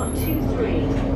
One, two, three.